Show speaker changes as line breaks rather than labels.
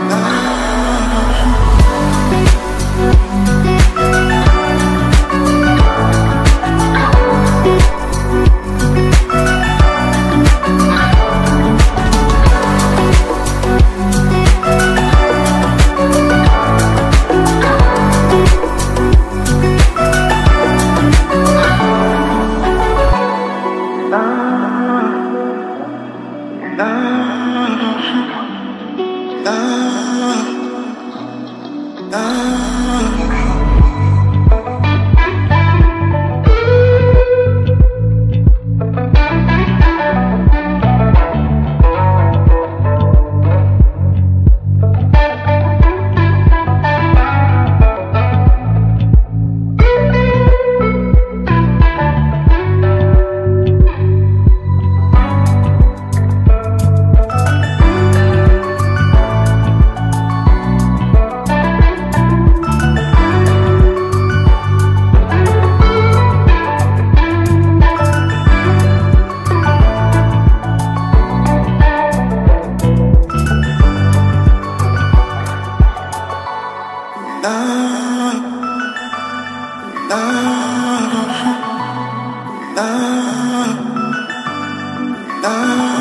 Ah. ah, ah. Ah. nah, nah, nah, nah.